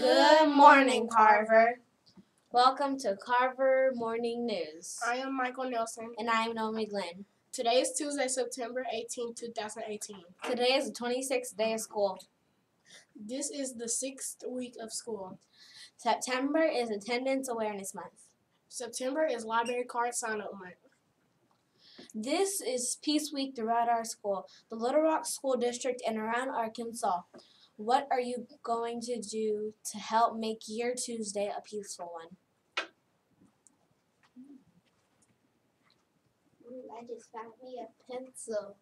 Good morning, Carver. Welcome to Carver Morning News. I am Michael Nelson. And I am Naomi Glenn. Today is Tuesday, September 18, 2018. Today is the 26th day of school. This is the sixth week of school. September is Attendance Awareness Month. September is Library Card Sign Up Month. This is Peace Week throughout our school, the Little Rock School District, and around Arkansas. What are you going to do to help make your Tuesday a peaceful one? I just found me a pencil.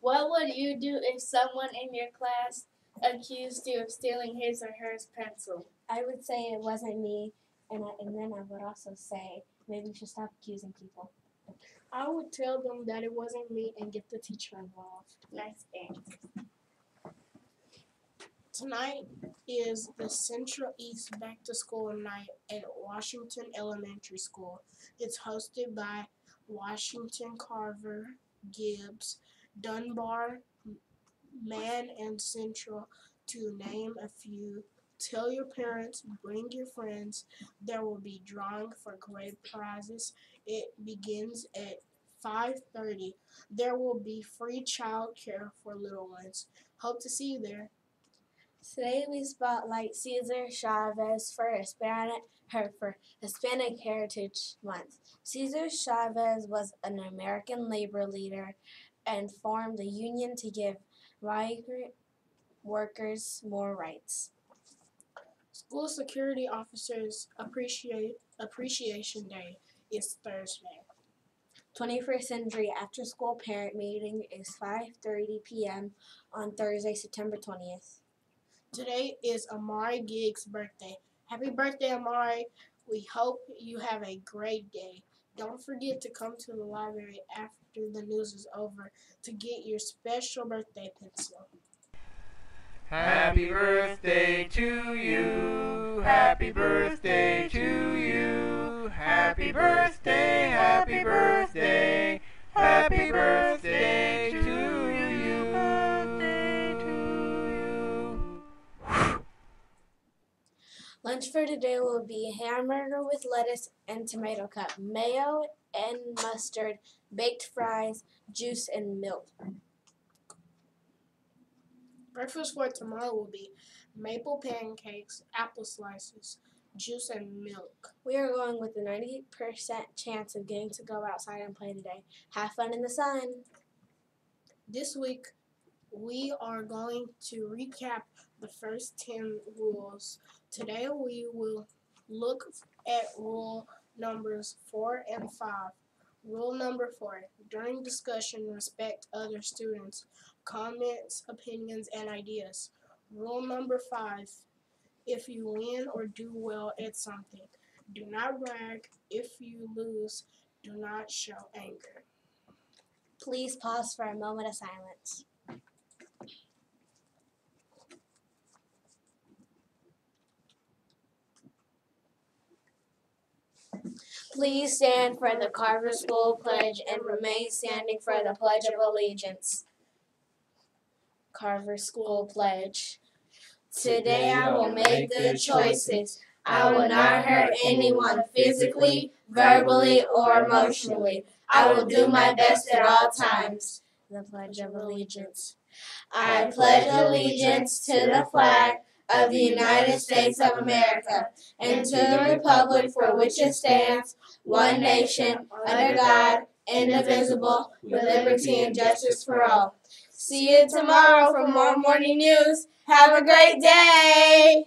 What would you do if someone in your class accused you of stealing his or her pencil? I would say it wasn't me, and, I, and then I would also say maybe you should stop accusing people. I would tell them that it wasn't me and get the teacher involved. Nice answer. Tonight is the Central East Back to School night at Washington Elementary School. It's hosted by Washington Carver, Gibbs, Dunbar, Mann, and Central, to name a few. Tell your parents, bring your friends. There will be drawing for great prizes. It begins at 5:30. There will be free child care for little ones. Hope to see you there. Today we spotlight Cesar Chavez for Hispanic her for Hispanic Heritage Month. Cesar Chavez was an American labor leader and formed a union to give migrant workers more rights. School Security Officers Appreciate Appreciation Day is Thursday. 21st Century After School Parent Meeting is 5:30 p.m. on Thursday, September 20th. Today is Amari Giggs' birthday. Happy birthday, Amari. We hope you have a great day. Don't forget to come to the library after the news is over to get your special birthday pencil. Happy birthday to you. Happy birthday to you. Happy birthday, happy birthday. Happy birthday to you. Birthday to you. Lunch for today will be hamburger with lettuce and tomato cup, mayo and mustard, baked fries, juice, and milk. Breakfast for tomorrow will be maple pancakes, apple slices, juice, and milk. We are going with a 90% chance of getting to go outside and play today. Have fun in the sun. This week, we are going to recap the first 10 rules. Today, we will look at rule numbers 4 and 5. Rule number 4 During discussion, respect other students' comments, opinions, and ideas. Rule number 5 If you win or do well at something, do not brag. If you lose, do not show anger. Please pause for a moment of silence. Please stand for the Carver School Pledge and remain standing for the Pledge of Allegiance. Carver School Pledge. Today I will make good choices. I will not hurt anyone physically, verbally, or emotionally. I will do my best at all times. The Pledge of Allegiance. I pledge allegiance to the flag of the United States of America and to the republic for which it stands, one nation, under God, indivisible, with liberty and justice for all. See you tomorrow for more morning news. Have a great day!